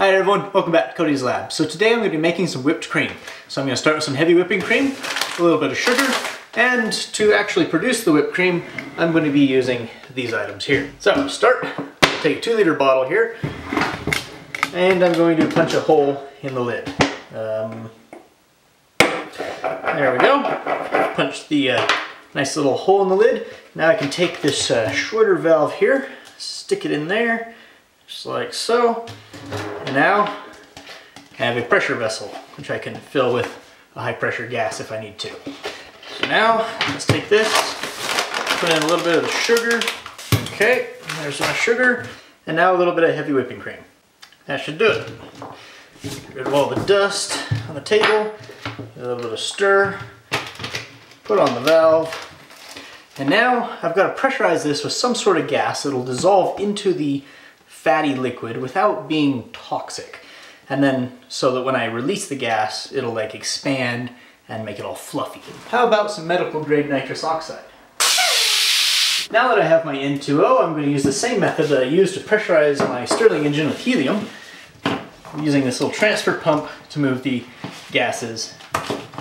Hi everyone, welcome back to Cody's Lab. So today I'm going to be making some whipped cream. So I'm going to start with some heavy whipping cream, a little bit of sugar, and to actually produce the whipped cream, I'm going to be using these items here. So start, take a two liter bottle here, and I'm going to punch a hole in the lid. Um, there we go. Punch the uh, nice little hole in the lid. Now I can take this uh, Schrader valve here, stick it in there, just like so. And now I have a pressure vessel, which I can fill with a high pressure gas if I need to. So now let's take this, put in a little bit of the sugar. Okay, there's my sugar. And now a little bit of heavy whipping cream. That should do it. Get rid of all the dust on the table, a little bit of stir, put on the valve, and now I've got to pressurize this with some sort of gas that'll dissolve into the fatty liquid without being toxic. And then so that when I release the gas, it'll like expand and make it all fluffy. How about some medical grade nitrous oxide? Now that I have my N2O, I'm going to use the same method that I used to pressurize my Stirling engine with helium. I'm using this little transfer pump to move the gases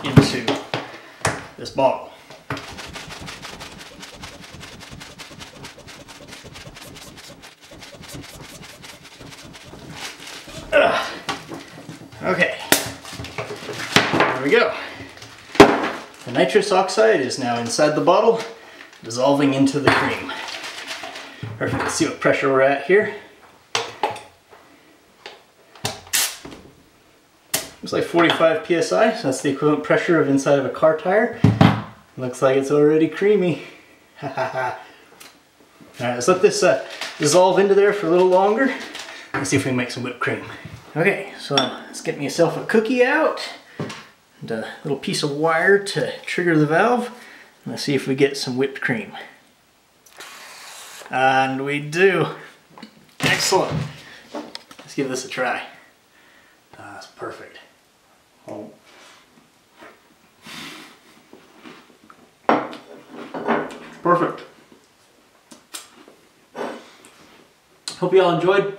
into this bottle. Ugh. Okay, there we go. The nitrous oxide is now inside the bottle, dissolving into the cream. Perfect, let's see what pressure we're at here. Looks like 45 psi, so that's the equivalent pressure of inside of a car tire. Looks like it's already creamy. Alright, let's let this uh, dissolve into there for a little longer. Let's see if we can make some whipped cream. Okay, so let's get myself a cookie out and a little piece of wire to trigger the valve. Let's see if we get some whipped cream. And we do. Excellent. Let's give this a try. That's perfect. Oh. Perfect. Hope you all enjoyed.